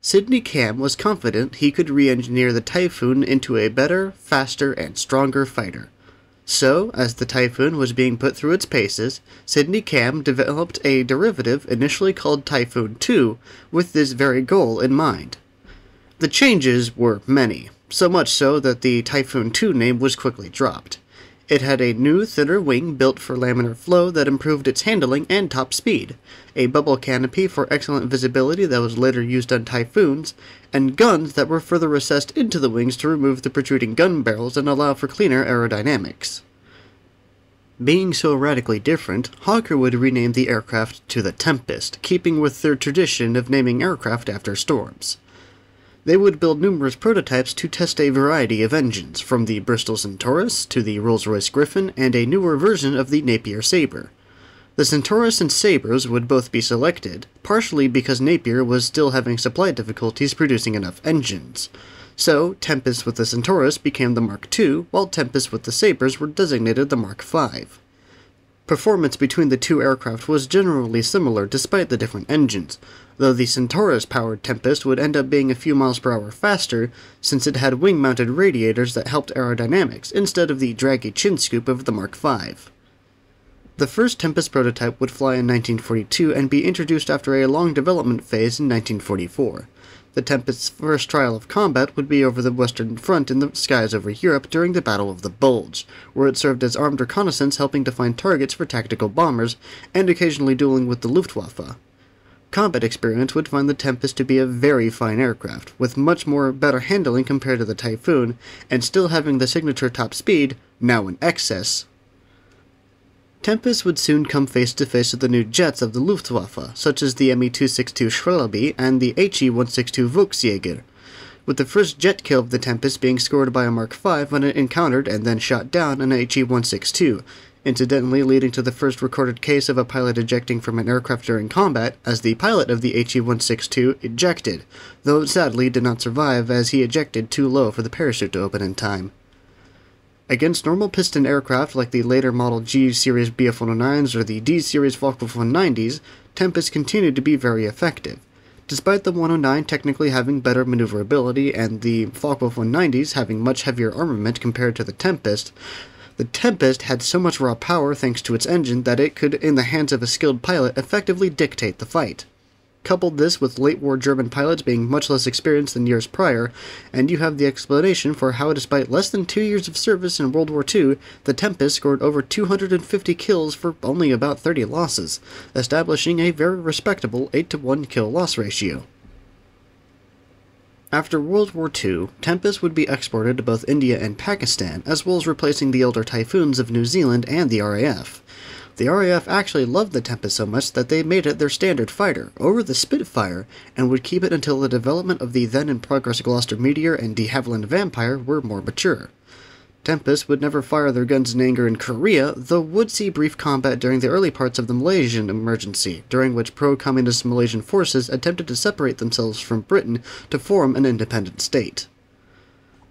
Sydney Camm was confident he could re engineer the Typhoon into a better, faster, and stronger fighter. So, as the Typhoon was being put through its paces, Sydney Camm developed a derivative initially called Typhoon 2 with this very goal in mind. The changes were many, so much so that the Typhoon 2 name was quickly dropped. It had a new, thinner wing built for laminar flow that improved its handling and top speed, a bubble canopy for excellent visibility that was later used on Typhoons, and guns that were further recessed into the wings to remove the protruding gun barrels and allow for cleaner aerodynamics. Being so radically different, Hawker would rename the aircraft to the Tempest, keeping with their tradition of naming aircraft after storms. They would build numerous prototypes to test a variety of engines, from the Bristol Centaurus to the Rolls-Royce Griffon and a newer version of the Napier Sabre. The Centaurus and Sabres would both be selected, partially because Napier was still having supply difficulties producing enough engines. So, Tempest with the Centaurus became the Mark II, while Tempest with the Sabres were designated the Mark V. Performance between the two aircraft was generally similar despite the different engines, though the Centaurus powered Tempest would end up being a few miles per hour faster since it had wing mounted radiators that helped aerodynamics instead of the draggy chin scoop of the Mark V. The first Tempest prototype would fly in 1942 and be introduced after a long development phase in 1944. The Tempest's first trial of combat would be over the Western Front in the skies over Europe during the Battle of the Bulge, where it served as armed reconnaissance helping to find targets for tactical bombers, and occasionally dueling with the Luftwaffe. Combat experience would find the Tempest to be a very fine aircraft, with much more better handling compared to the Typhoon, and still having the signature top speed, now in excess, Tempest would soon come face to face with the new jets of the Luftwaffe, such as the Me-262 Schwalbe and the He-162 Volksjäger, with the first jet kill of the Tempest being scored by a Mark V when it encountered and then shot down an He-162, incidentally leading to the first recorded case of a pilot ejecting from an aircraft during combat, as the pilot of the He-162 ejected, though sadly did not survive as he ejected too low for the parachute to open in time. Against normal piston aircraft like the later model G series Bf 109s or the D series Focke-Wulf 190s, Tempest continued to be very effective. Despite the 109 technically having better maneuverability and the Focke-Wulf 190s having much heavier armament compared to the Tempest, the Tempest had so much raw power thanks to its engine that it could, in the hands of a skilled pilot, effectively dictate the fight. Couple this with late war German pilots being much less experienced than years prior, and you have the explanation for how, despite less than two years of service in World War II, the Tempest scored over 250 kills for only about 30 losses, establishing a very respectable 8 to 1 kill loss ratio. After World War II, Tempest would be exported to both India and Pakistan, as well as replacing the older Typhoons of New Zealand and the RAF. The RAF actually loved the Tempest so much that they made it their standard fighter, over the Spitfire, and would keep it until the development of the then in progress Gloster Meteor and de Havilland Vampire were more mature. Tempest would never fire their guns in anger in Korea, though would see brief combat during the early parts of the Malaysian emergency, during which pro-communist Malaysian forces attempted to separate themselves from Britain to form an independent state.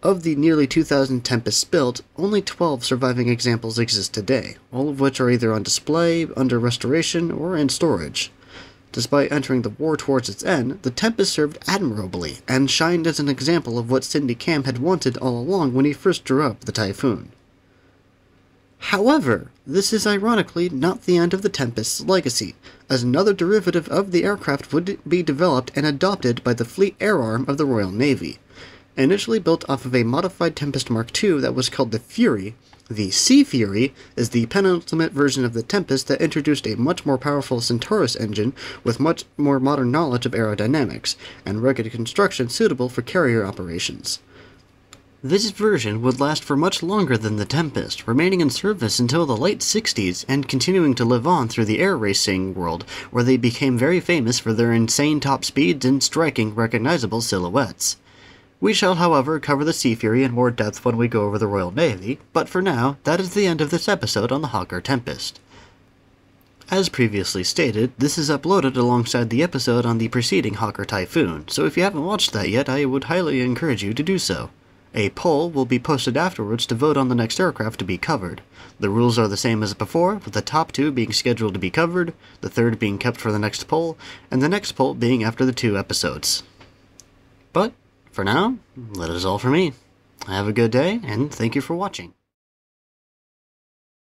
Of the nearly 2,000 Tempests built, only 12 surviving examples exist today, all of which are either on display, under restoration, or in storage. Despite entering the war towards its end, the Tempest served admirably and shined as an example of what Sydney Camm had wanted all along when he first drew up the Typhoon. However, this is ironically not the end of the Tempest's legacy, as another derivative of the aircraft would be developed and adopted by the Fleet Air Arm of the Royal Navy. Initially built off of a modified Tempest Mark II that was called the Fury, the Sea Fury is the penultimate version of the Tempest that introduced a much more powerful Centaurus engine with much more modern knowledge of aerodynamics, and rugged construction suitable for carrier operations. This version would last for much longer than the Tempest, remaining in service until the late 60s and continuing to live on through the air racing world, where they became very famous for their insane top speeds and striking, recognizable silhouettes. We shall, however, cover the Sea Fury in more depth when we go over the Royal Navy, but for now, that is the end of this episode on the Hawker Tempest. As previously stated, this is uploaded alongside the episode on the preceding Hawker Typhoon, so if you haven't watched that yet, I would highly encourage you to do so. A poll will be posted afterwards to vote on the next aircraft to be covered. The rules are the same as before, with the top two being scheduled to be covered, the third being kept for the next poll, and the next poll being after the two episodes. But, for now, that is all for me. Have a good day, and thank you for watching.